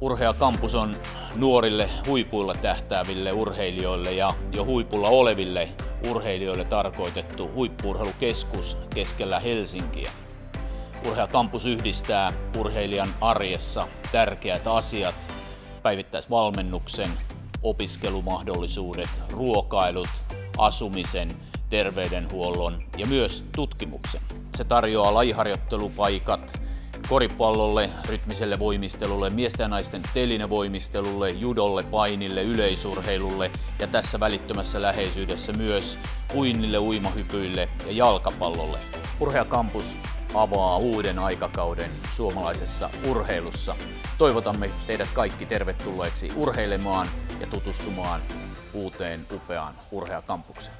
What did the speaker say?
Urhea Kampus on nuorille huipuilla tähtääville urheilijoille ja jo huipulla oleville urheilijoille tarkoitettu huippuurheilukeskus keskellä Helsinkiä. Urhea Kampus yhdistää urheilijan arjessa tärkeät asiat, päivittäisvalmennuksen, opiskelumahdollisuudet, ruokailut, asumisen, terveydenhuollon ja myös tutkimuksen. Se tarjoaa lajiharjoittelupaikat, koripallolle, rytmiselle voimistelulle, miesten ja naisten telinevoimistelulle, judolle, painille, yleisurheilulle ja tässä välittömässä läheisyydessä myös uinnille, uimahypyille ja jalkapallolle. Urhea Campus avaa uuden aikakauden suomalaisessa urheilussa. Toivotamme teidät kaikki tervetulleeksi urheilemaan ja tutustumaan uuteen upeaan Urhea Kampukseen.